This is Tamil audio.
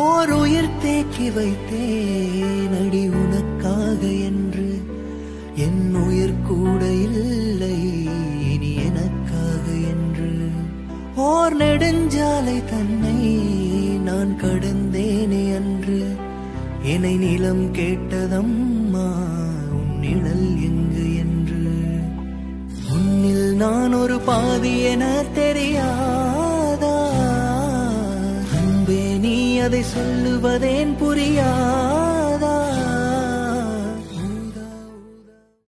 ஓர் உயிர் தேக்கி வைத்தேன். அடி உனக்காக என்று என் உயிர் கூட இல்லை இனி எனக்காக என்று. ஓர் நெடுஞ்சாலை தன்னை நான் கடந்தேனே அன்று. என்னை நிலம் கேட்டதம்மா உன் நிழல் எங்கு என்று. உன்னில் நான் ஒரு பாதி என அதை சொல்லுவதேன் புரியா?